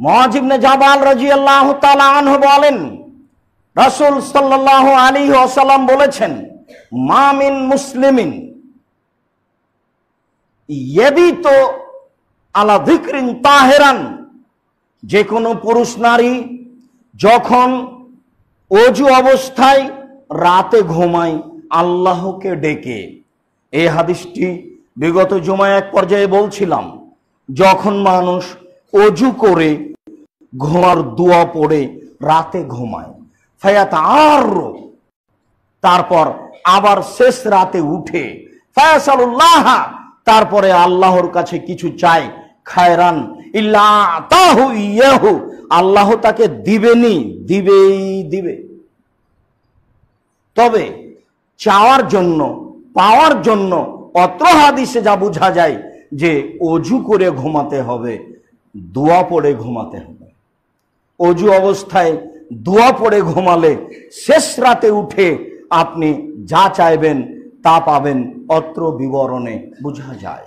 মহাজিবনে জাবাল রাজি আল্লাহ আনহু বলেন, রাসুল সাল্লাহ আলী আসাল্লাম বলেছেন মামিন মুসলিমিন তো আলা দিকরিন তাহেরান যে কোনো পুরুষ নারী যখন অজু অবস্থায় রাতে ঘুমায়, আল্লাহকে ডেকে। এই হাদিসটি বিগত জুমায় এক পর্যায়ে বলছিলাম, যখন মানুষ অজু করে ঘুমার দোয়া পড়ে রাতে ঘুমায়। ফায়াত আর তারপর আবার শেষ রাতে উঠে ফায়াসাল্লাহ তারপরে আল্লাহর কাছে কিছু চাই খায়রান ইয়াহু। আল্লাহ তাকে দিবেনি, দিবেই দিবে। তবে চাওয়ার জন্য, পাওয়ার জন্য অত্র হাদিসে যা বোঝা যায় যে অজু করে ঘুমাতে হবে। দোয়া পড়ে ঘুমাতে হবে। অজু অবস্থায় দোয়া পড়ে ঘুমালে শেষ রাতে উঠে আপনি যা চাইবেন তা পাবেন অত্র বিবরণে, বোঝা যায়।